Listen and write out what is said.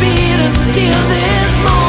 beat and steal this moment.